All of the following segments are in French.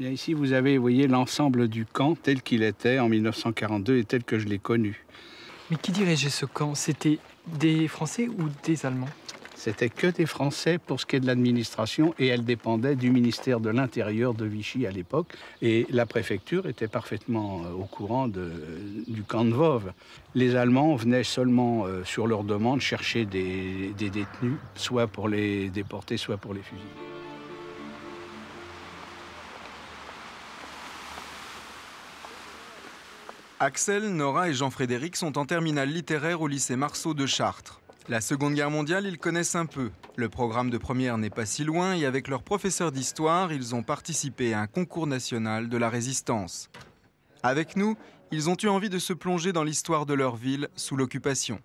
Ici, vous avez, vous voyez, l'ensemble du camp tel qu'il était en 1942 et tel que je l'ai connu. Mais qui dirigeait ce camp? C'était des Français ou des Allemands? C'était que des Français pour ce qui est de l'administration et elle dépendait du ministère de l'Intérieur de Vichy à l'époque. Et la préfecture était parfaitement euh, au courant de- du camp de Vauve. Les Allemands venaient seulement, euh, sur leur demande, chercher des, des détenus, soit pour les déporter, soit pour les fusiller. Axel, Nora et Jean-Frédéric sont en terminale littéraire au lycée Marceau de Chartres. La Seconde Guerre mondiale, ils connaissent un peu. Le programme de première n'est pas si loin et avec leur professeur d'histoire, ils ont participé à un concours national de la résistance. Avec nous, ils ont eu envie de se plonger dans l'histoire de leur ville sous l'occupation.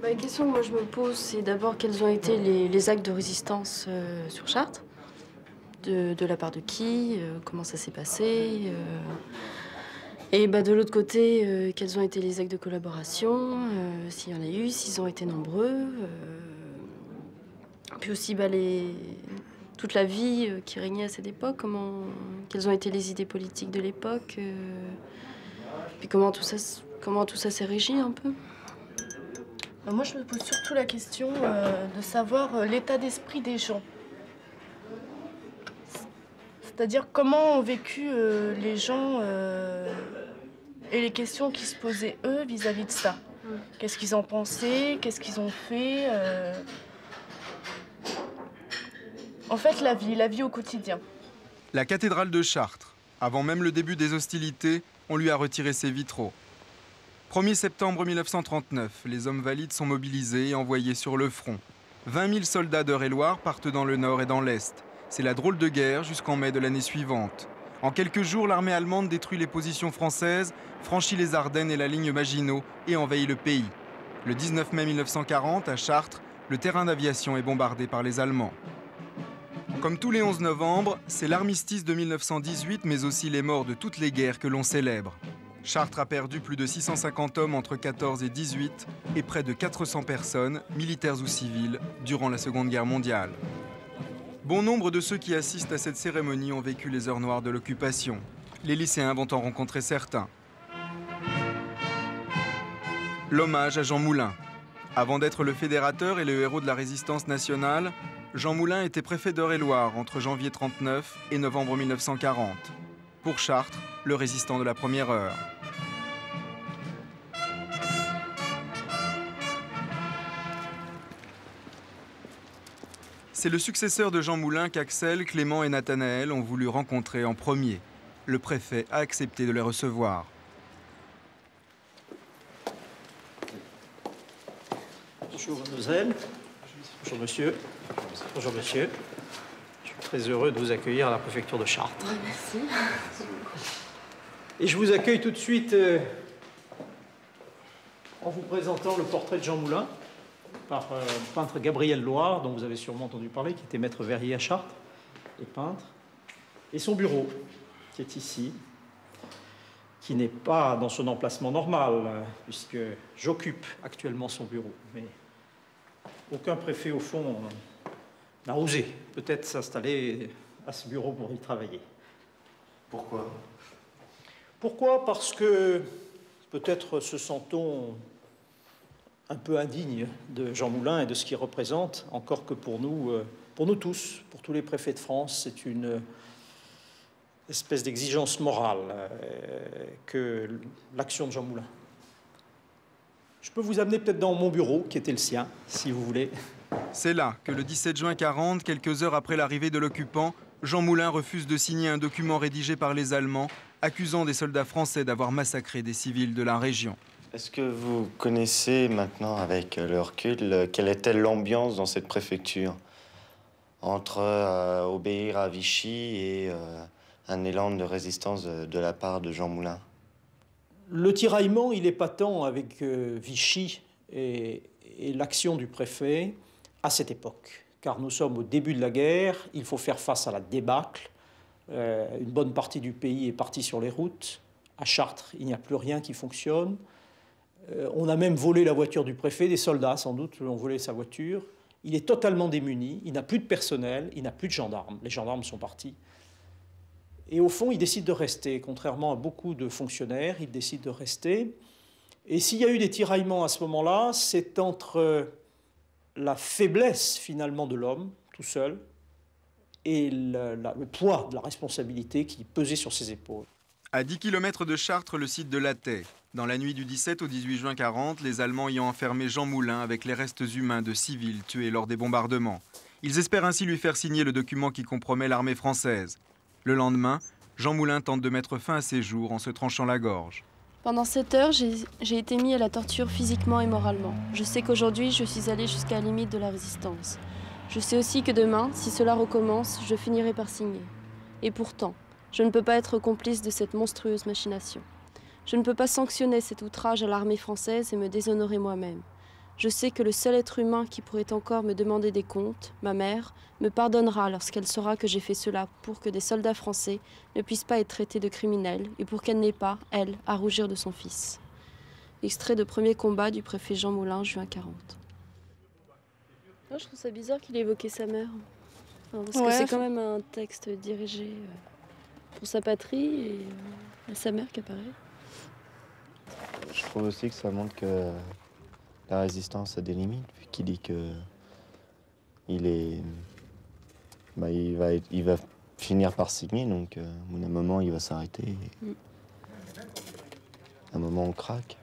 Bah, la question que moi je me pose, c'est d'abord quels ont été les, actes de résistance euh, sur Chartres? De, la part de qui euh, Comment ça s'est passé euh, Et bah, de l'autre côté, euh, quels ont été les actes de collaboration S'il y en a eu, s'ils ont été nombreux Puis aussi bah, les, toute la vie qui régnait à cette époque, comment, quelles ont été les idées politiques de l'époque Puis comment tout ça, comment tout ça s'est régi un peu. Euh, Moi, je me pose surtout la question de savoir l'état d'esprit des gens. C'est-à-dire comment ont vécu euh, les gens euh, et les questions qui se posaient eux vis-à-vis de ça? Qu'est-ce qu'ils en pensaient Qu'est-ce qu'ils ont fait euh? En fait, la vie, la vie au quotidien. La cathédrale de Chartres. Avant même le début des hostilités, on lui a retiré ses vitraux. 1er septembre 1939, les hommes valides sont mobilisés et envoyés sur le front. 20 000 soldats d'Eure-et-Loire partent dans le nord et dans l'est. C'est la drôle de guerre jusqu'en mai de l'année suivante. En quelques jours, l'armée allemande détruit les positions françaises, franchit les Ardennes et la ligne Maginot et envahit le pays. Le 19 mai 1940, à Chartres, le terrain d'aviation est bombardé par les Allemands. Comme tous les 11 novembre, c'est l'armistice de 1918, mais aussi les morts de toutes les guerres que l'on célèbre. Chartres a perdu plus de 650 hommes entre 14 et 18 et près de 400 personnes, militaires ou civiles, durant la Seconde Guerre mondiale. Bon nombre de ceux qui assistent à cette cérémonie ont vécu les heures noires de l'occupation. Les lycéens vont en rencontrer certains. L'hommage à Jean Moulin. Avant d'être le fédérateur et le héros de la résistance nationale, Jean Moulin était préfet d'Eure-et-Loire entre janvier 39 et novembre 1940. Pour Chartres, le résistant de la première heure. C'est le successeur de Jean Moulin qu'Axel, Clément et Nathanaël ont voulu rencontrer en premier. Le préfet a accepté de les recevoir. Bonjour mademoiselle. Bonjour monsieur. Bonjour monsieur. Je suis très heureux de vous accueillir à la préfecture de Chartres. Merci. Et je vous accueille tout de suite euh, en vous présentant le portrait de Jean Moulin par euh, le peintre Gabriel Loire, dont vous avez sûrement entendu parler, qui était maître verrier à Chartres et peintre. Et son bureau, qui est ici, qui n'est pas dans son emplacement normal, euh, puisque j'occupe actuellement son bureau. Mais aucun préfet, au fond, euh, n'a osé peut-être s'installer à ce bureau pour y travailler. Pourquoi? Pourquoi? Parce que peut-être se sent-on un peu indigne de Jean Moulin et de ce qu'il représente, encore que pour nous, euh, pour nous tous, pour tous les préfets de France, c'est une espèce d'exigence morale euh, que l'action de Jean Moulin. Je peux vous amener peut-être dans mon bureau, qui était le sien, si vous voulez. C'est là que le 17 juin 40, quelques heures après l'arrivée de l'occupant, Jean Moulin refuse de signer un document rédigé par les Allemands accusant des soldats français d'avoir massacré des civils de la région. Est-ce que vous connaissez maintenant, avec le recul, quelle était l'ambiance dans cette préfecture? Entre euh, obéir à Vichy et euh, un élan de résistance de, la part de Jean Moulin? Le tiraillement, il est patent avec euh, Vichy et, l'action du préfet à cette époque. Car nous sommes au début de la guerre, il faut faire face à la débâcle. Une bonne partie du pays est partie sur les routes. À Chartres, il n'y a plus rien qui fonctionne. Euh, on a même volé la voiture du préfet, des soldats sans doute ont volé sa voiture. il est totalement démuni, il n'a plus de personnel, il n'a plus de gendarmes. Les gendarmes sont partis. Et au fond, il décide de rester. Contrairement à beaucoup de fonctionnaires, il décide de rester. Et s'il y a eu des tiraillements à ce moment-là, c'est entre la faiblesse finalement de l'homme, tout seul, et le, le, poids de la responsabilité qui pesait sur ses épaules. À 10 km de Chartres, le site de Latay. Dans la nuit du 17 au 18 juin 40, les Allemands y ont enfermé Jean Moulin avec les restes humains de civils tués lors des bombardements. Ils espèrent ainsi lui faire signer le document qui compromet l'armée française. Le lendemain, Jean Moulin tente de mettre fin à ses jours en se tranchant la gorge. Pendant cette heure, j'ai été mis à la torture physiquement et moralement. Je sais qu'aujourd'hui, je suis allé jusqu'à la limite de la résistance. Je sais aussi que demain, si cela recommence, je finirai par signer. Et pourtant, je ne peux pas être complice de cette monstrueuse machination. Je ne peux pas sanctionner cet outrage à l'armée française et me déshonorer moi-même. Je sais que le seul être humain qui pourrait encore me demander des comptes, ma mère, me pardonnera lorsqu'elle saura que j'ai fait cela pour que des soldats français ne puissent pas être traités de criminels et pour qu'elle n'ait pas, elle, à rougir de son fils. Extrait de premier combat du préfet Jean Moulin, juin 40. je trouve ça bizarre qu'il ait évoqué sa mère. parce que c'est quand même un texte dirigé euh, pour sa patrie et euh, sa mère qui apparaît. Je trouve aussi que ça montre que la résistance a des limites, qui dit que il est, bah, il va, il va finir par signer, donc euh, à un moment il va s'arrêter. À un moment on craque.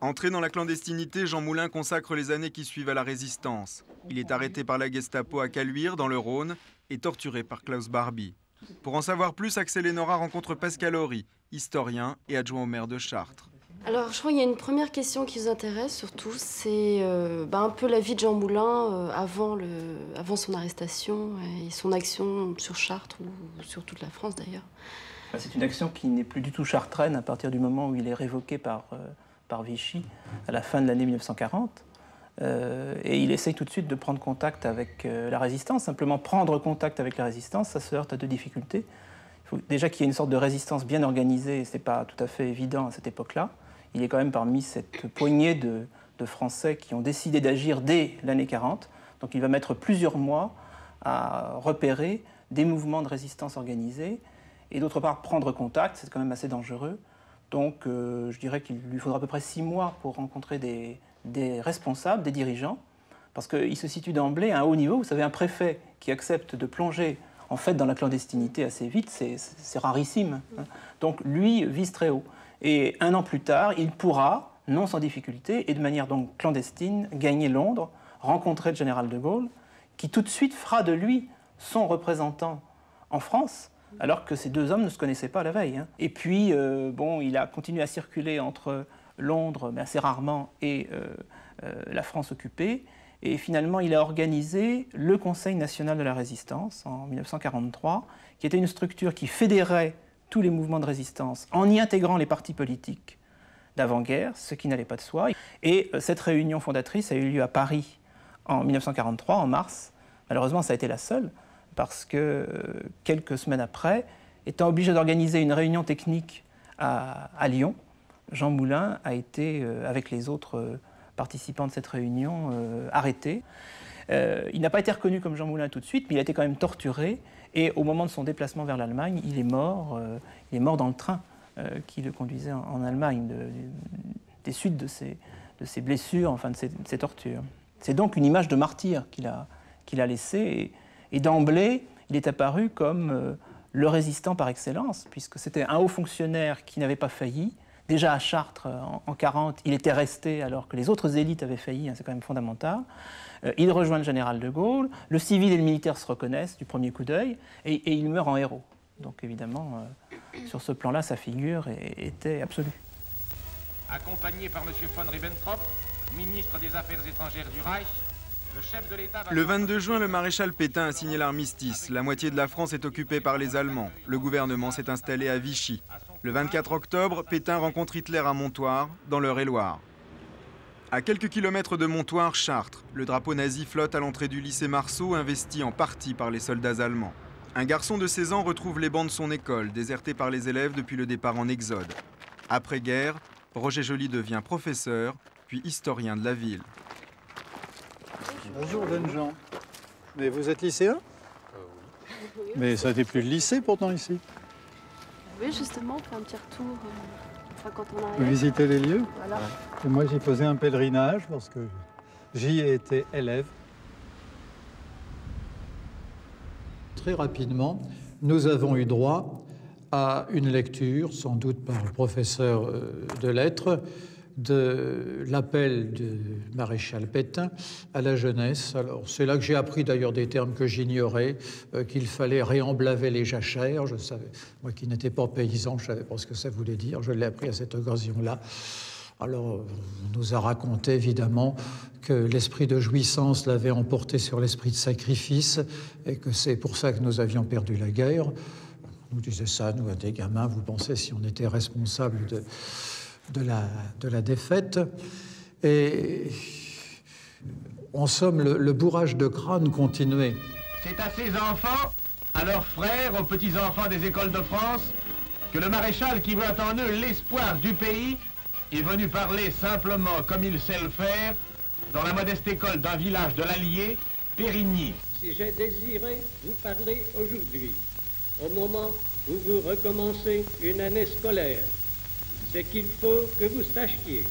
Entré dans la clandestinité, Jean Moulin consacre les années qui suivent à la résistance. Il est arrêté par la Gestapo à Caluire, dans le Rhône, et torturé par Klaus Barbie. Pour en savoir plus, Axel Lénora rencontre Pascal Horry, historien et adjoint au maire de Chartres. Alors, je crois qu'il y a une première question qui vous intéresse surtout, c'est euh, bah, un peu la vie de Jean Moulin euh, avant, son arrestation et son action sur Chartres ou sur toute la France d'ailleurs. Bah, c'est une action qui n'est plus du tout chartraine à partir du moment où il est révoqué par, euh, par Vichy à la fin de l'année 1940. et il essaye tout de suite de prendre contact avec la résistance. Simplement prendre contact avec la résistance, ça se heurte à deux difficultés. Il faut déjà qu'il y ait une sorte de résistance bien organisée, ce n'est pas tout à fait évident à cette époque-là il est quand même parmi cette poignée de, Français qui ont décidé d'agir dès l'année 40. Donc il va mettre plusieurs mois à repérer des mouvements de résistance organisés et d'autre part prendre contact, c'est quand même assez dangereux. Donc euh, je dirais qu'il lui faudra à peu près six mois pour rencontrer des, responsables, des dirigeants, parce qu'il se situe d'emblée à un haut niveau. Vous savez, un préfet qui accepte de plonger en fait dans la clandestinité assez vite, c'est rarissime. Hein. Donc lui vise très haut. Et un an plus tard, il pourra, non sans difficulté et de manière donc clandestine, gagner Londres, rencontrer le général de Gaulle, qui tout de suite fera de lui son représentant en France, alors que ces deux hommes ne se connaissaient pas la veille. Hein. Et puis, euh, bon, il a continué à circuler entre Londres, mais assez rarement, et euh, euh, la France occupée. Et finalement, il a organisé le Conseil national de la résistance en 1943, qui était une structure qui fédérait tous les mouvements de résistance en y intégrant les partis politiques d'avant-guerre, ce qui n'allait pas de soi. Et euh, cette réunion fondatrice a eu lieu à Paris en 1943, en mars. Malheureusement, ça a été la seule, parce que euh, quelques semaines après, étant obligé d'organiser une réunion technique à, Lyon, Jean Moulin a été, euh, avec les autres participants de cette réunion, arrêté. il n'a pas été reconnu comme Jean Moulin tout de suite, mais il a été quand même torturé et au moment de son déplacement vers l'Allemagne, il est mort. Euh, il est mort dans le train euh, qui le conduisait en, Allemagne, des suites de ses, blessures, enfin de ses, tortures. C'est donc une image de martyr qu'il a, qu'il a laissée. Et, d'emblée, il est apparu comme euh, le résistant par excellence, puisque c'était un haut fonctionnaire qui n'avait pas failli. Déjà à Chartres, en, en 40, il était resté alors que les autres élites avaient failli, hein, c'est quand même fondamental. Euh, il rejoint le général de Gaulle, le civil et le militaire se reconnaissent du premier coup d'œil, et, il meurt en héros. Donc évidemment, euh, sur ce plan-là, sa figure était absolue. Accompagné par M. von Ribbentrop, ministre des Affaires étrangères du Reich, le chef de l'État... Le 22 juin, le maréchal Pétain a signé l'armistice. La moitié de la France est occupée par les Allemands. Le gouvernement s'est installé à Vichy. Le 24 octobre, Pétain rencontre Hitler à Montoire, dans l'Eure-et-Loire. À quelques kilomètres de Montoire, Chartres, le drapeau nazi flotte à l'entrée du lycée Marceau, investi en partie par les soldats allemands. Un garçon de 16 ans retrouve les bancs de son école, déserté par les élèves depuis le départ en exode. Après-guerre, Roger Joly devient professeur, puis historien de la ville. Bonjour jeunes gens. Mais vous êtes lycéen? Oui. Mais ça n'était plus le lycée pourtant ici. Oui, justement, on fait un petit retour euh, enfin, quand on arrive. Visitez les lieux Voilà. Et moi j'y faisais un pèlerinage parce que j'y ai été élève. Très rapidement, nous avons eu droit à une lecture, sans doute par le professeur euh, de lettres, de l'appel du maréchal Pétain à la jeunesse. Alors, c'est là que j'ai appris d'ailleurs des termes que j'ignorais, euh, qu'il fallait réemblaver les jachères. Je savais, moi qui n'étais pas paysan, je savais pas ce que ça voulait dire. Je l'ai appris à cette occasion-là. Alors, on nous a raconté évidemment que l'esprit de jouissance l'avait emporté sur l'esprit de sacrifice et que c'est pour ça que nous avions perdu la guerre. On nous disait ça, nous, à des gamins, vous pensez si on était responsable de, de, la, de la défaite. Et en somme, le, le bourrage de crâne continuait. C'est à ces enfants, à leurs frères, aux petits-enfants des écoles de France, que le maréchal qui voit en eux l'espoir du pays est venu parler simplement comme il sait le faire dans la modeste école d'un village de l'Allier, Périgny. Si j'ai désiré vous parler aujourd'hui, au moment où vous recommencez une année scolaire, c'est qu'il faut que vous sachiez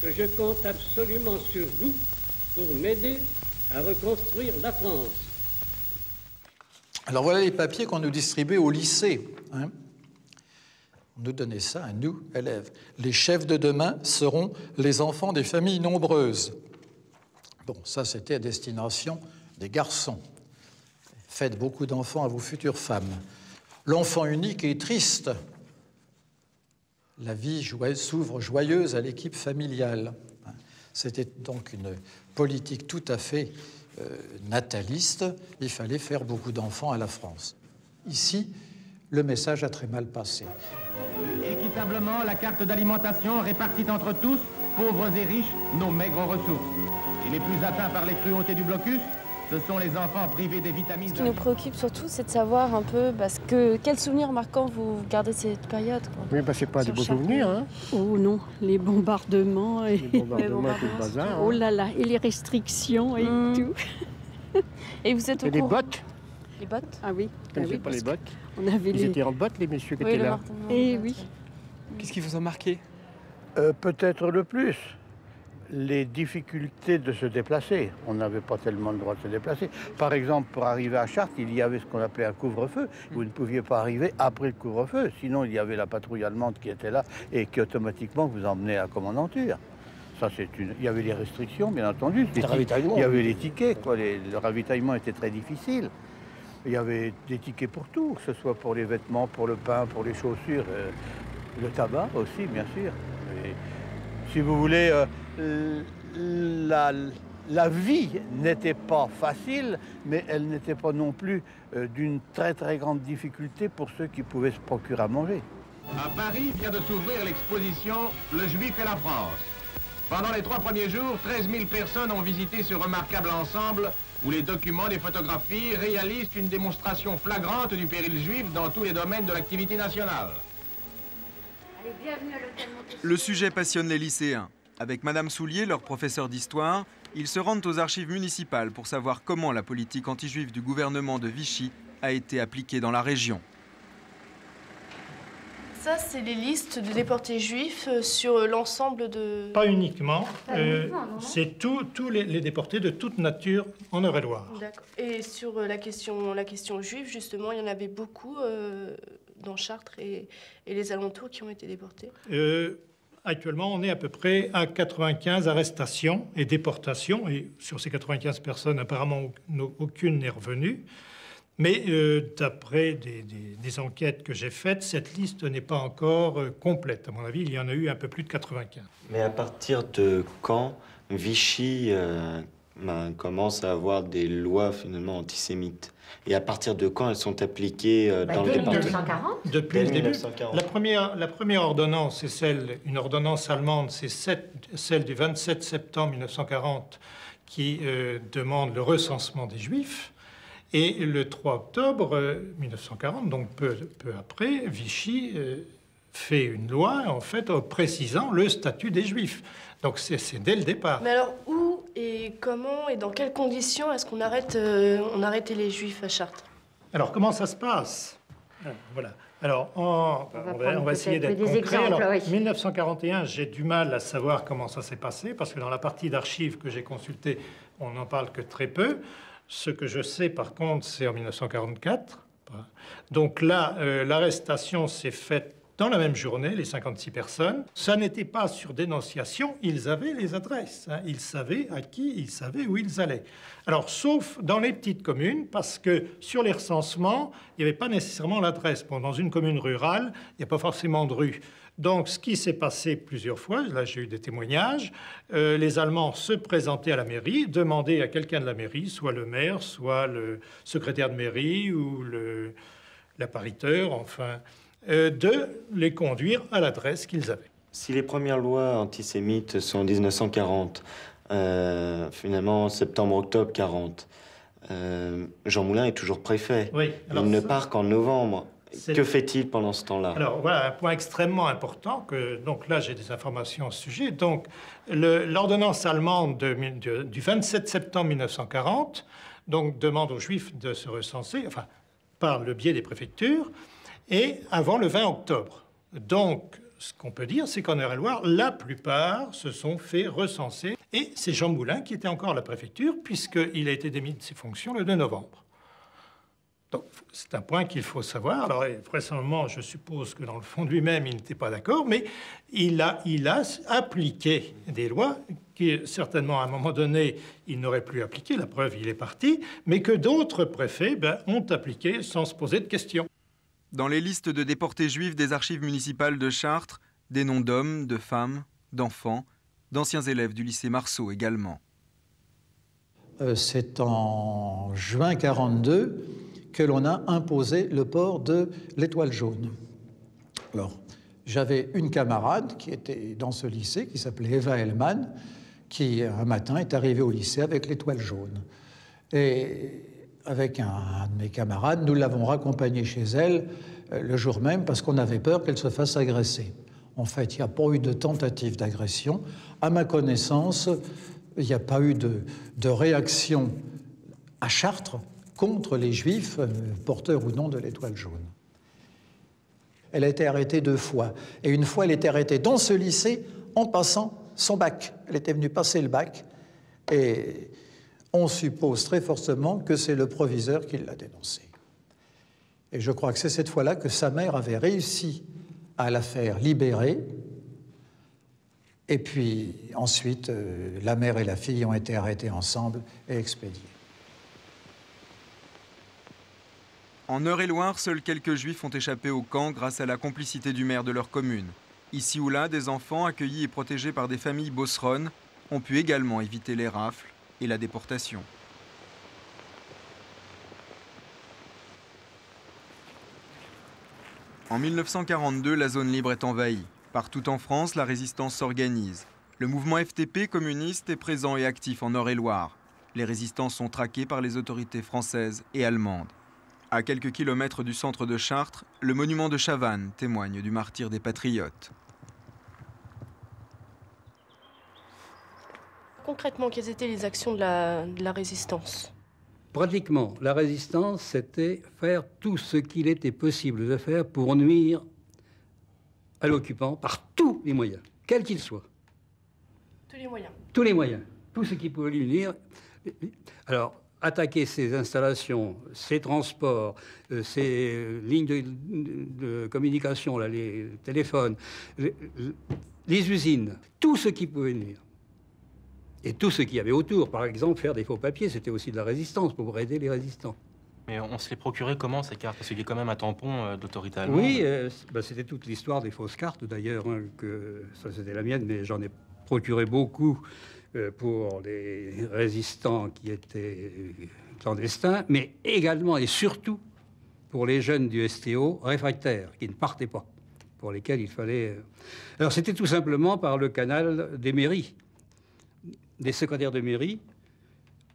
que je compte absolument sur vous pour m'aider à reconstruire la France. Alors voilà les papiers qu'on nous distribuait au lycée. Hein. On nous donnait ça à nous, élèves. Les chefs de demain seront les enfants des familles nombreuses. Bon, ça c'était à destination des garçons. Faites beaucoup d'enfants à vos futures femmes. L'enfant unique est triste. La vie s'ouvre joyeuse à l'équipe familiale. C'était donc une politique tout à fait euh, nataliste. Il fallait faire beaucoup d'enfants à la France. Ici, le message a très mal passé. Équitablement, la carte d'alimentation répartit entre tous, pauvres et riches, nos maigres ressources. Et les plus atteints par les cruautés du blocus, ce sont les enfants privés des vitamines. Ce qui nous préoccupe surtout, c'est de savoir un peu parce que quels souvenirs marquants vous gardez de cette période. Quoi. Oui, bah, c'est pas des beaux souvenirs. Hein. Oh non, les bombardements et les bombardements, tout le bazar. Hein. Oh là là, et les restrictions et mmh. tout. et vous êtes au et les bottes. Les bottes Ah oui. Vous ah oui, pas les bottes on avait Ils les... étaient en bottes, les messieurs qui oui, étaient là. Et Eh oui. Qu'est-ce qui vous a marqué? Euh, Peut-être le plus les difficultés de se déplacer. On n'avait pas tellement le droit de se déplacer. Par exemple, pour arriver à Chartres, il y avait ce qu'on appelait un couvre-feu. Vous ne pouviez pas arriver après le couvre-feu. Sinon, il y avait la patrouille allemande qui était là et qui automatiquement vous emmenait à commandanture. Ça, c'est une... Il y avait les restrictions, bien entendu. Le ravitaillement. Il y avait les tickets. Quoi. Les... Le ravitaillement était très difficile. Il y avait des tickets pour tout, que ce soit pour les vêtements, pour le pain, pour les chaussures, euh, le tabac aussi, bien sûr. Et, si vous voulez, euh, la, la, vie n'était pas facile, mais elle n'était pas non plus euh, d'une très très grande difficulté pour ceux qui pouvaient se procurer à manger. À Paris vient de s'ouvrir l'exposition Le Juif et la France. Pendant les trois premiers jours, 13 000 personnes ont visité ce remarquable ensemble où les documents, les photographies réalisent une démonstration flagrante du péril juif dans tous les domaines de l'activité nationale. Le sujet passionne les lycéens. Avec Madame Soulier, leur professeur d'histoire, ils se rendent aux archives municipales pour savoir comment la politique anti-juive du gouvernement de Vichy a été appliquée dans la région. Ça, c'est les listes de déportés juifs euh, sur l'ensemble de... Pas uniquement. Euh, c'est tous les, les, déportés de toute nature en Eure-et-Loire. D'accord. Et sur la question, la question juive, justement, il y en avait beaucoup euh, dans Chartres et, et, les alentours qui ont été déportés euh, Actuellement, on est à peu près à 95 arrestations et déportations. Et sur ces 95 personnes, apparemment, aucune n'est revenue. Mais euh, d'après des, enquêtes que j'ai faites, cette liste n'est pas encore euh, complète. À mon avis, il y en a eu un peu plus de 95. Mais à partir de quand Vichy euh, ben, commence à avoir des lois finalement antisémites Et à partir de quand elles sont appliquées euh, bah, dans le département? 1940 Depuis le début. La première, la première ordonnance, c'est celle, une ordonnance allemande, c'est celle du 27 septembre 1940 qui euh, demande le recensement des Juifs. Et le 3 octobre 1940, donc peu, peu après, Vichy euh, fait une loi, en fait, en précisant le statut des Juifs. Donc c'est dès le départ. Mais alors, où Et comment et dans quelles conditions est-ce qu'on arrête, euh, on arrêtait les juifs à Chartres? Alors, comment ça se passe? Ah, Voilà. Alors, On va on, va, prendre on va essayer d'être concret. exemples, Alors, oui. 1941, j'ai du mal à savoir comment ça s'est passé, parce que dans la partie d'archives que j'ai consultée, on n'en parle que très peu. Ce que je sais, par contre, c'est en 1944. Donc là, euh, l'arrestation s'est faite dans la même journée, les 56 personnes. Ça n'était pas sur dénonciation, ils avaient les adresses. hein. Ils savaient à qui, ils savaient où ils allaient. Alors, sauf dans les petites communes, parce que sur les recensements, il n'y avait pas nécessairement l'adresse. Dans une commune rurale, il n'y a pas forcément de rue. Donc, ce qui s'est passé plusieurs fois, là j'ai eu des témoignages, euh, les Allemands se présentaient à la mairie, demandaient à quelqu'un de la mairie, soit le maire, soit le secrétaire de mairie ou le, l'appariteur, enfin, de les conduire à l'adresse qu'ils avaient. Si les premières lois antisémites sont en 1940, euh, finalement septembre-octobre 40, euh, Jean Moulin est toujours préfet. Oui, alors Il ne ça- part qu'en novembre. Que fait-il pendant ce temps-là? Alors voilà un point extrêmement important que donc là j'ai des informations ce sujet. Donc l'ordonnance allemande de mi- de- du 27 septembre 1940 donc demande aux Juifs de se recenser, enfin par le biais des préfectures, et avant le 20 octobre. Donc ce qu'on peut dire, c'est qu'en Eure-et-Loire, la plupart se sont fait recenser, et c'est Jean Moulin qui était encore à la préfecture puisqu'il a été démis de ses fonctions le 2 novembre. Donc, c'est un point qu'il faut savoir. Alors, vraisemblablement, je suppose que dans le fond lui-même, il n'était pas d'accord, mais il a, il a appliqué des lois qui, certainement, à un moment donné, il n'aurait plus appliqué. La preuve, il est parti, mais que d'autres préfets ben, ont appliqué sans se poser de questions. Dans les listes de déportés juifs des archives municipales de Chartres, des noms d'hommes, de femmes, d'enfants, d'anciens élèves du lycée Marceau également. Euh, C'est en juin 42 que l'on a imposé le port de l'étoile jaune. Alors, j'avais une camarade qui était dans ce lycée, qui s'appelait Eva Hellman, qui un matin est arrivée au lycée avec l'étoile jaune. Avec un, de mes camarades, nous l'avons raccompagnée chez elle euh, le jour même parce qu'on avait peur qu'elle se fasse agresser. En fait, il n'y a pas eu de tentative d'agression. À ma connaissance, il n'y a pas eu de, de réaction à Chartres contre les juifs euh, porteurs ou non de l'étoile jaune. Elle a été arrêtée deux fois. Et une fois, elle était arrêtée dans ce lycée en passant son bac. Elle était venue passer le bac. Et on suppose très fortement que c'est le proviseur qui l'a dénoncée. Et je crois que c'est cette fois-là que sa mère avait réussi à la faire libérer. Et puis ensuite, euh, la mère et la fille ont été arrêtées ensemble et expédiées. En Eure-et-Loire, seuls quelques juifs ont échappé au camp grâce à la complicité du maire de leur commune. Ici ou là, des enfants accueillis et protégés par des familles bosseronnes ont pu également éviter les rafles et la déportation. En 1942, la zone libre est envahie. Partout en France, la résistance s'organise. Le mouvement FTP communiste est présent et actif en Eure-et-Loire. Les résistants sont traqués par les autorités françaises et allemandes. À quelques kilomètres du centre de Chartres, le monument de Chavannes témoigne du martyr des patriotes. Concrètement, quelles étaient les actions de la, de la résistance Pratiquement, la résistance, c'était faire tout ce qu'il était possible de faire pour nuire à l'occupant par tous les moyens, quels qu'ils soient. Tous les moyens. Tous les moyens, tout ce qui pouvait lui nuire. Alors, attaquer ces installations, ces transports, euh, ces euh, lignes de, de communication, là, les téléphones, les, les usines, tout ce qui pouvait nuire. Et tout ce qu'il y avait autour, par exemple, faire des faux papiers, c'était aussi de la résistance pour aider les résistants. Mais on se les procurait comment ces cartes? Parce qu'il y a quand même un tampon euh, d'autorité allemande. Oui, euh, bah, c'était toute l'histoire des fausses cartes d'ailleurs, hein, que ça c'était la mienne, mais j'en ai procuré beaucoup euh, pour les résistants qui étaient clandestins, mais également et surtout pour les jeunes du STO réfractaires qui ne partaient pas, pour lesquels il fallait. Alors c'était tout simplement par le canal des mairies, des secrétaires de mairie,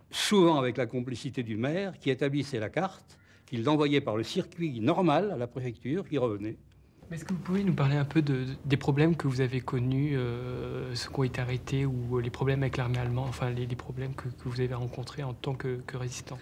souvent avec la complicité du maire, qui établissait la carte, qu'il envoyait par le circuit normal à la préfecture, qui revenait. Est-ce que vous pouvez nous parler un peu de, des problèmes que vous avez connus, euh, ceux qui ont été arrêtés ou les problèmes avec l'armée allemande, enfin les, problèmes que, vous avez rencontrés en tant que, que résistant?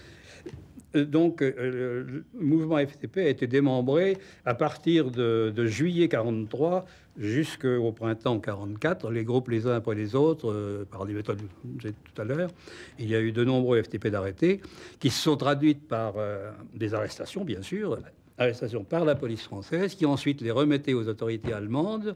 Donc, euh, le mouvement FTP a été démembré à partir de, juillet 43 jusqu'au printemps 44, les groupes les uns après les autres, euh, par des méthodes que tout à l'heure. Il y a eu de nombreux FTP d'arrêtés qui se sont traduites par euh, des arrestations, bien sûr, arrestations par la police française, qui ensuite les remettait aux autorités allemandes,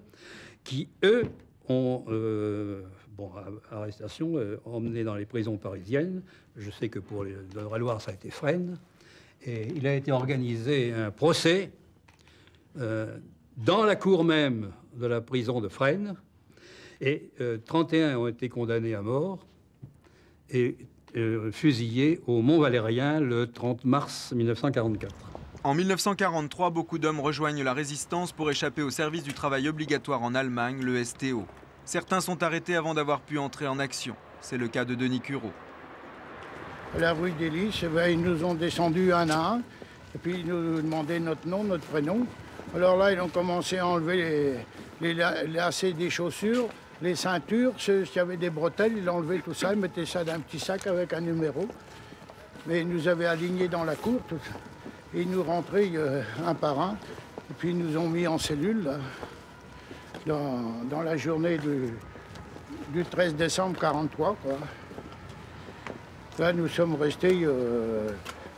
qui, eux, ont, euh, bon, arrestation, euh, emmené dans les prisons parisiennes. Je sais que pour le Loire, ça a été Fresnes. Et il a été organisé un procès euh, dans la cour même de la prison de Fresnes. Et euh, 31 ont été condamnés à mort et euh, fusillés au Mont Valérien le 30 mars 1944. En 1943, beaucoup d'hommes rejoignent la résistance pour échapper au service du travail obligatoire en Allemagne, le STO. Certains sont arrêtés avant d'avoir pu entrer en action. C'est le cas de Denis Cureau. La rue des eh ben, ils nous ont descendus un à un, et puis ils nous demandaient notre nom, notre prénom. Alors là, ils ont commencé à enlever les, les lacets des chaussures, les ceintures, ceux qui avaient des bretelles, ils enlevaient tout ça, ils mettaient ça dans un petit sac avec un numéro. Mais ils nous avaient alignés dans la cour, tout, et ils nous rentraient euh, un par un, et puis ils nous ont mis en cellule, là, dans, la journée du, du 13 décembre 43. Quoi. Là, nous sommes restés euh,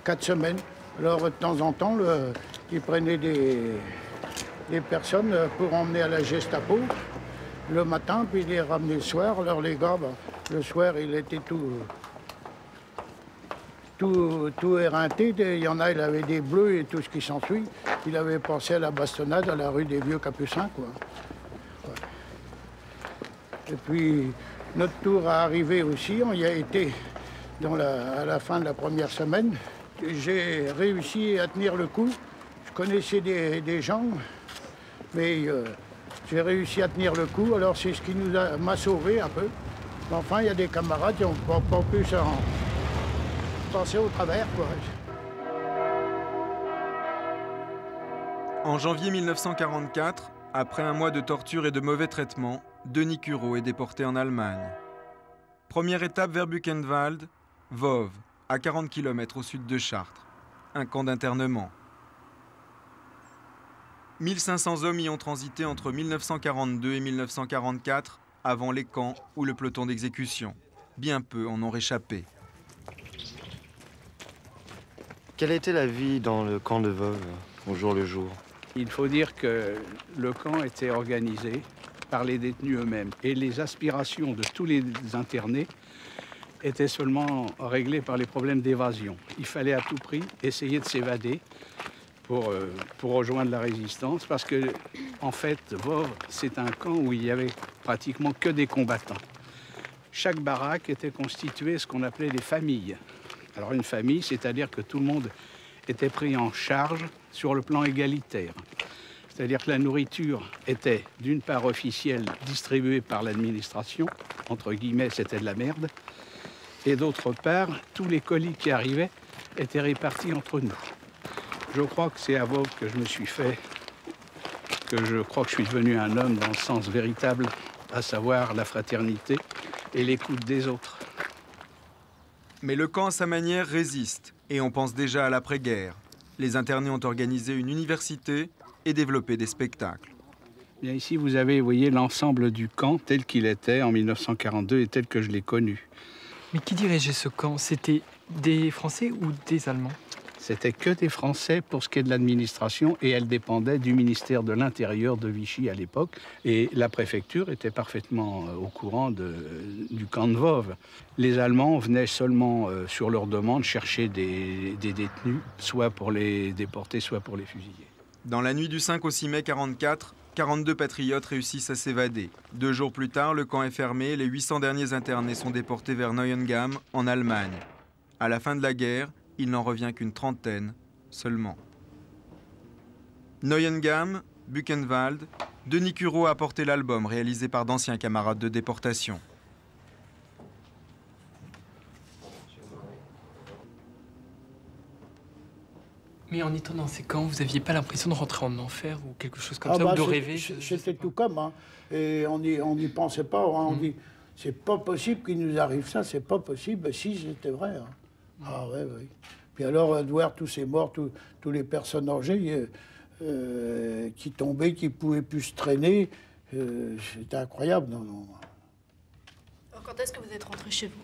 quatre semaines. Alors, de temps en temps, ils prenaient des, des personnes pour emmener à la Gestapo le matin, puis les ramener le soir. Alors les gars, ben, le soir, il était tout, tout, tout éreinté. Il y en a, il avait des bleus et tout ce qui s'ensuit. Il avait pensé à la bastonnade à la rue des Vieux Capucins, quoi. Et puis, notre tour a arrivé aussi. On y a été à la fin de la première semaine. J'ai réussi à tenir le coup. Je connaissais des, gens, mais euh, j'ai réussi à tenir le coup, alors c'est ce qui nous m'a sauvé un peu. Mais enfin, il y a des camarades qui n'ont pas, pas, pu s'en passer au travers. En janvier 1944, après un mois de torture et de mauvais traitements, Denis Cureau est déporté en Allemagne. Première étape vers Buchenwald, Vove, à 40 km au sud de Chartres, un camp d'internement. 1500 hommes y ont transité entre 1942 et 1944, avant les camps ou le peloton d'exécution. Bien peu en ont réchappé. Quelle était la vie dans le camp de Veuve au jour le jour? Il faut dire que le camp était organisé par les détenus eux-mêmes et les aspirations de tous les internés étaient seulement réglées par les problèmes d'évasion. Il fallait à tout prix essayer de s'évader pour, euh, pour rejoindre la résistance parce que, en fait, Vov, c'est un camp où il y avait pratiquement que des combattants. Chaque baraque était constituée ce qu'on appelait des familles. Alors, une famille, c'est-à-dire que tout le monde était pris en charge sur le plan égalitaire. C'est-à-dire que la nourriture était d'une part officielle distribuée par l'administration, entre guillemets c'était de la merde, et d'autre part, tous les colis qui arrivaient étaient répartis entre nous. Je crois que c'est à Vogue que je me suis fait, que je crois que je suis devenu un homme dans le sens véritable, à savoir la fraternité et l'écoute des autres. Mais le camp à sa manière résiste, et on pense déjà à l'après-guerre. Les internés ont organisé une université et développé des spectacles. Bien ici, vous avez, vous voyez, l'ensemble du camp tel qu'il était en 1942 et tel que je l'ai connu. Mais qui dirigeait ce camp? C'était des Français ou des Allemands? C'était que des Français pour ce qui est de l'administration et elle dépendait du ministère de l'Intérieur de Vichy à l'époque. Et la préfecture était parfaitement au courant de, du camp de Vove. Les Allemands venaient seulement euh, sur leur demande chercher des, des détenus, soit pour les déporter, soit pour les fusiller. Dans la nuit du 5 au 6 mai 44, 42 patriotes réussissent à s'évader. Deux jours plus tard, le camp est fermé et les 800 derniers internés sont déportés vers Neuengamme, en Allemagne. À la fin de la guerre, il n'en revient qu'une trentaine seulement. Neuengamme, Buchenwald, Denis Cureau a apporté l'album réalisé par d'anciens camarades de déportation. Mais en étant dans ces camps, vous n'aviez pas l'impression de rentrer en enfer ou quelque chose comme Ah ça, bah, ou de rêver C'était tout comme. hein. Et on n'y on n'y pensait pas. hein. On Mm. dit, c'est pas possible qu'il nous arrive ça, c'est pas possible. Si, c'était vrai. hein. Ah ouais, oui. Puis alors, de voir tous ces morts, tous, tous les personnes âgées euh, euh, qui tombaient, qui pouvaient plus se traîner, euh, c'était incroyable. Non, non. Alors, quand est-ce que vous êtes rentré chez vous?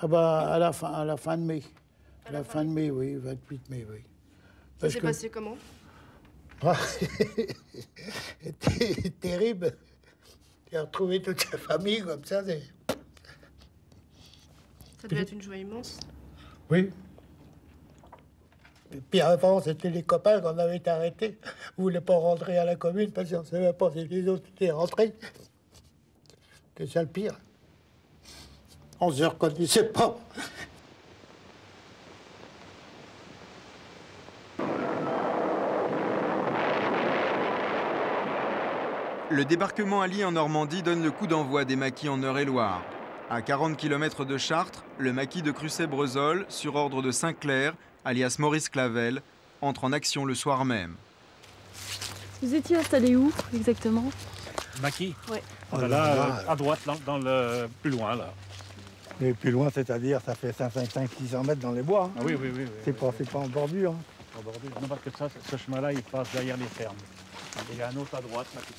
Ah bah, à la fin, à la fin de mai. À la fin de mai, oui, 28 mai, oui. Ça s'est que- passé comment? Ah, C'était terrible. J'ai retrouvé toute sa famille comme ça. c'est- Ça devait être une joie immense. Oui. Et puis avant, c'était les copains qu'on avait arrêtés. Ils ne voulaient pas rentrer à la commune parce qu'on ne savait pas si les autres étaient rentrés. C'était ça le pire. On ne se reconnaissait pas. Le débarquement allié en Normandie donne le coup d'envoi des maquis en Eure-et-Loire. À 40 km de Chartres, le maquis de Crucet-Brezol, sur ordre de Saint-Clair, alias Maurice Clavel, entre en action le soir même. Vous étiez installé où exactement? Maquis Ouais. Ah, Là, là, à droite, dans, dans le plus loin, là. Mais plus loin, c'est-à-dire, ça fait 500-600 mètres dans les bois. hein. Ah oui, oui, oui. oui, C'est oui, pas, oui. pas en bordure. hein. En bordure. Non, parce que ça, ce chemin-là, il passe derrière les fermes. Et il y a un autre à droite, là, qui-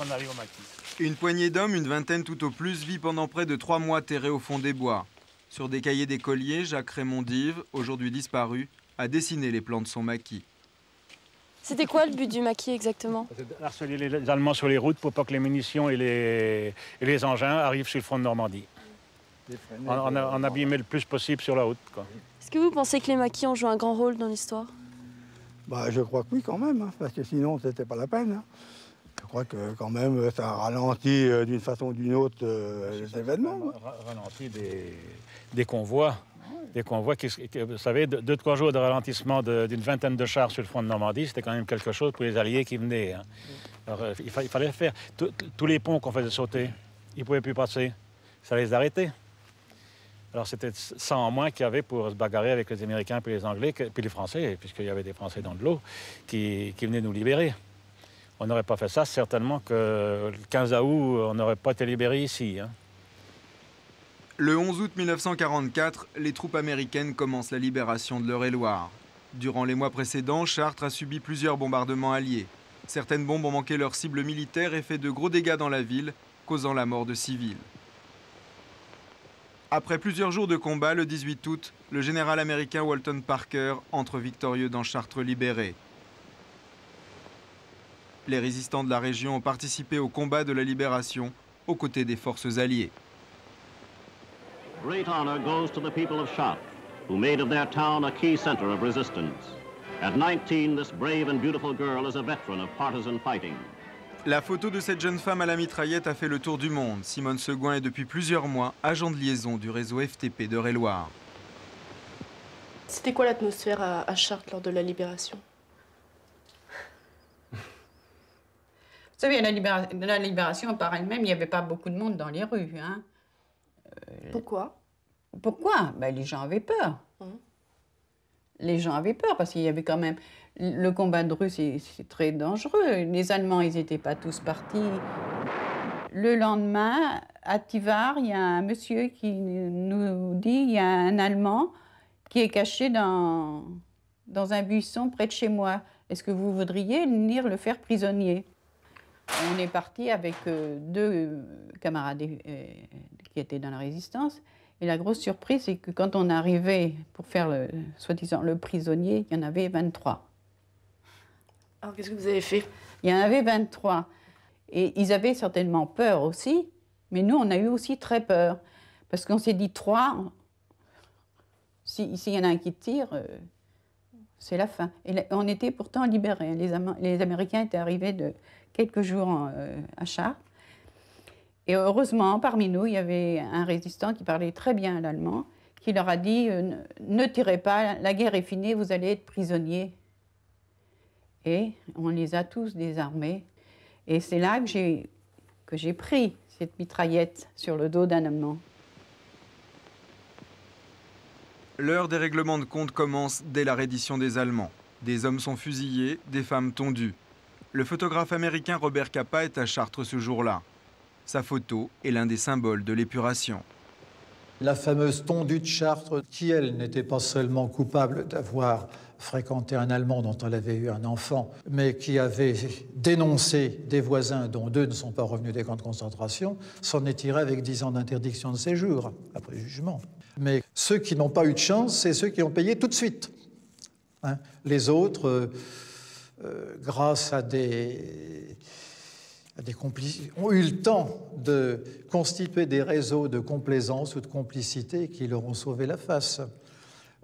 on arrive au maquis. Une poignée d'hommes, une vingtaine tout au plus, vit pendant près de trois mois terré au fond des bois. Sur des cahiers d'écoliers, Jacques Raymond Dive, aujourd'hui disparu, a dessiné les plans de son maquis. C'était quoi le but du maquis exactement? Harceler les, les Allemands sur les routes pour pas que les munitions et les, et les engins arrivent sur le front de Normandie. On, on a, on abîmait le plus possible sur la route. Quoi. Est-ce que vous pensez que les maquis ont joué un grand rôle dans l'histoire? Bah, je crois que oui, quand même, hein, parce que sinon, c'était pas la peine. hein. Je crois que, quand même, ça ralentit euh, d'une façon ou d'une autre euh, les événements. quoi. Ra- Ralenti des, des convois. Des convois qui, vous savez, deux, trois jours de ralentissement d'une vingtaine de chars sur le front de Normandie, c'était quand même quelque chose pour les Alliés qui venaient. hein. Alors, euh, il, fa- il fallait faire. Tous- Tous les ponts qu'on faisait sauter, ils ne pouvaient plus passer. Ça les arrêtait. Alors, c'était 100 en moins qu'il y avait pour se bagarrer avec les Américains puis les Anglais, puis les Français, puisqu'il y avait des Français dans de l'eau, qui, qui venaient nous libérer. On n'aurait pas fait ça, certainement que le 15 août, on n'aurait pas été libérés ici. hein. Le 11 août 1944, les troupes américaines commencent la libération de l'Eure-et-Loire. Durant les mois précédents, Chartres a subi plusieurs bombardements alliés. Certaines bombes ont manqué leur cible militaire et fait de gros dégâts dans la ville, causant la mort de civils. Après plusieurs jours de combat, le 18 août, le général américain Walton Parker entre victorieux dans Chartres libéré. Les résistants de la région ont participé au combat de la libération aux côtés des forces alliées. Great honor goes to the people of Chartres, who made of their town a key center of resistance. At 19, this brave and beautiful girl is a veteran of partisan fighting. La photo de cette jeune femme à la mitraillette a fait le tour du monde. Simone Seguin est depuis plusieurs mois agent de liaison du réseau FTP de Réloir. C'était quoi l'atmosphère à Chartres lors de la libération? Savez, à la, libéra- la libération par elle-même, il n'y avait pas beaucoup de monde dans les rues. Hein. Pourquoi? Pourquoi? Ben, Les gens avaient peur. Hum. Les gens avaient peur parce qu'il y avait quand même. Le combat de rue, c'est très dangereux. Les Allemands, ils n'étaient pas tous partis. Le lendemain, à Tivard, il y a un monsieur qui nous dit il y a un Allemand qui est caché dans, dans un buisson près de chez moi. Est-ce que vous voudriez venir le faire prisonnier? On est parti avec euh, deux camarades euh, qui étaient dans la résistance. Et la grosse surprise, c'est que quand on arrivait pour faire le, soi-disant le prisonnier, il y en avait 23. Alors qu'est-ce que vous avez fait? Il y en avait 23. Et ils avaient certainement peur aussi, mais nous, on a eu aussi très peur. Parce qu'on s'est dit, trois, si- s'il y en a un qui tire, euh, c'est la fin. Et on était pourtant libérés. Les, Am- les Américains étaient arrivés de quelques jours euh, à Chartres. Et heureusement, parmi nous, il y avait un résistant qui parlait très bien l'allemand, qui leur a dit euh, ne, tirez pas, la guerre est finie, vous allez être prisonniers. Et on les a tous désarmés. Et c'est là que j'ai, que j'ai pris cette mitraillette sur le dos d'un Allemand. L'heure des règlements de compte commence dès la reddition des Allemands. Des hommes sont fusillés, des femmes tondues. Le photographe américain Robert Capa est à Chartres ce jour-là. Sa photo est l'un des symboles de l'épuration. La fameuse tondue de Chartres, qui elle n'était pas seulement coupable d'avoir fréquenté un Allemand dont elle avait eu un enfant, mais qui avait dénoncé des voisins dont deux ne sont pas revenus des camps de concentration, s'en est tiré avec dix ans d'interdiction de séjour, après jugement. Mais ceux qui n'ont pas eu de chance, c'est ceux qui ont payé tout de suite. Hein. Les autres, euh, grâce à des, ont eu le temps de constituer des réseaux de complaisance ou de complicité qui leur ont sauvé la face.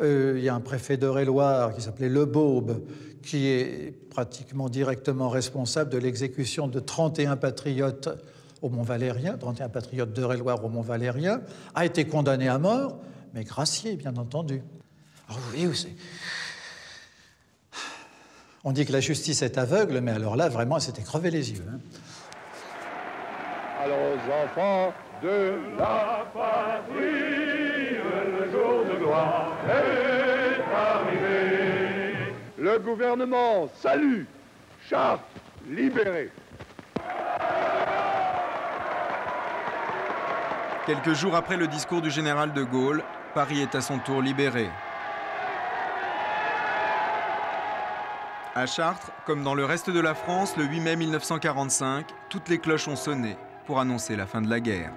Euh, il y a un préfet d'Eure-et-Loire qui s'appelait Le Baube, qui est pratiquement directement responsable de l'exécution de 31 patriotes au Mont-Valérien, 31 patriotes d'Eure-et-Loire au Mont-Valérien, a été condamné à mort, mais gracié, bien entendu. Alors vous voyez où c'est on dit que la justice est aveugle, mais alors là, vraiment, c'était crevé les yeux. Hein. Alors, aux enfants de la patrie, le jour de gloire est arrivé. Le gouvernement salue Chartres libérée. Quelques jours après le discours du général de Gaulle, Paris est à son tour libéré. À Chartres, comme dans le reste de la France, le 8 mai 1945, toutes les cloches ont sonné pour annoncer la fin de la guerre.